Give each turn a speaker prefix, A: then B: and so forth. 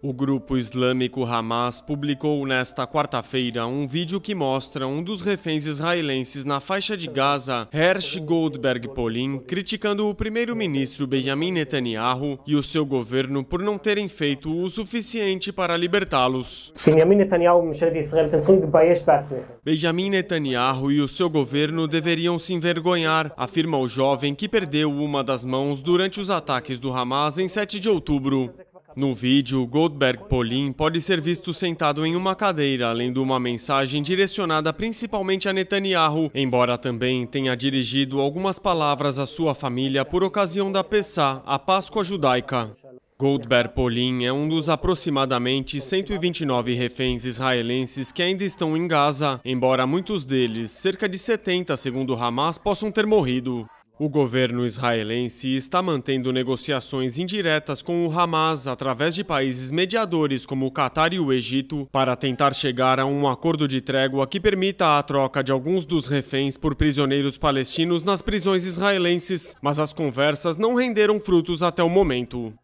A: O grupo islâmico Hamas publicou nesta quarta-feira um vídeo que mostra um dos reféns israelenses na faixa de Gaza, Hersh Goldberg Polin, criticando o primeiro-ministro Benjamin Netanyahu e o seu governo por não terem feito o suficiente para libertá-los. Benjamin Netanyahu e o seu governo deveriam se envergonhar, afirma o jovem que perdeu uma das mãos durante os ataques do Hamas em 7 de outubro. No vídeo, Goldberg Polin pode ser visto sentado em uma cadeira, lendo uma mensagem direcionada principalmente a Netanyahu, embora também tenha dirigido algumas palavras à sua família por ocasião da Pessah, a Páscoa judaica. Goldberg Polin é um dos aproximadamente 129 reféns israelenses que ainda estão em Gaza, embora muitos deles, cerca de 70 segundo Hamas, possam ter morrido. O governo israelense está mantendo negociações indiretas com o Hamas através de países mediadores como o Catar e o Egito para tentar chegar a um acordo de trégua que permita a troca de alguns dos reféns por prisioneiros palestinos nas prisões israelenses, mas as conversas não renderam frutos até o momento.